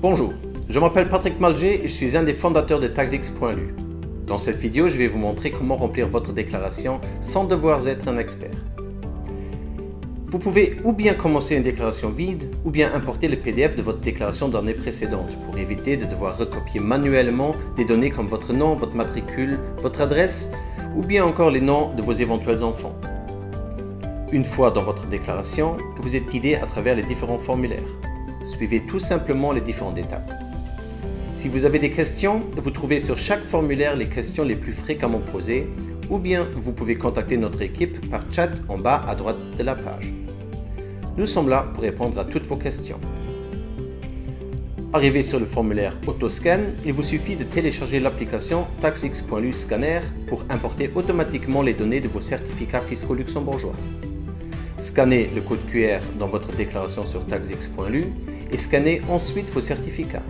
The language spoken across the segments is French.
Bonjour, je m'appelle Patrick Malger et je suis un des fondateurs de TaxX.lu. Dans cette vidéo, je vais vous montrer comment remplir votre déclaration sans devoir être un expert. Vous pouvez ou bien commencer une déclaration vide ou bien importer le PDF de votre déclaration d'année précédente pour éviter de devoir recopier manuellement des données comme votre nom, votre matricule, votre adresse ou bien encore les noms de vos éventuels enfants. Une fois dans votre déclaration, vous êtes guidé à travers les différents formulaires. Suivez tout simplement les différentes étapes. Si vous avez des questions, vous trouvez sur chaque formulaire les questions les plus fréquemment posées ou bien vous pouvez contacter notre équipe par chat en bas à droite de la page. Nous sommes là pour répondre à toutes vos questions. Arrivé sur le formulaire Autoscan, il vous suffit de télécharger l'application TaxX.lu Scanner pour importer automatiquement les données de vos certificats fiscaux luxembourgeois. Scannez le code QR dans votre déclaration sur taxx.lu et scannez ensuite vos certificats.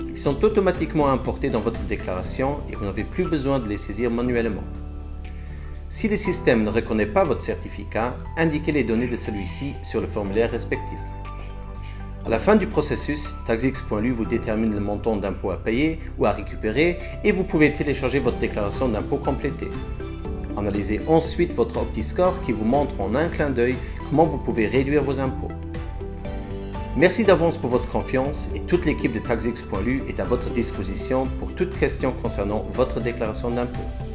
Ils sont automatiquement importés dans votre déclaration et vous n'avez plus besoin de les saisir manuellement. Si le système ne reconnaît pas votre certificat, indiquez les données de celui-ci sur le formulaire respectif. À la fin du processus, taxx.lu vous détermine le montant d'impôt à payer ou à récupérer et vous pouvez télécharger votre déclaration d'impôt complétée. Analysez ensuite votre OptiScore qui vous montre en un clin d'œil comment vous pouvez réduire vos impôts. Merci d'avance pour votre confiance et toute l'équipe de TaxX.lu est à votre disposition pour toute question concernant votre déclaration d'impôt.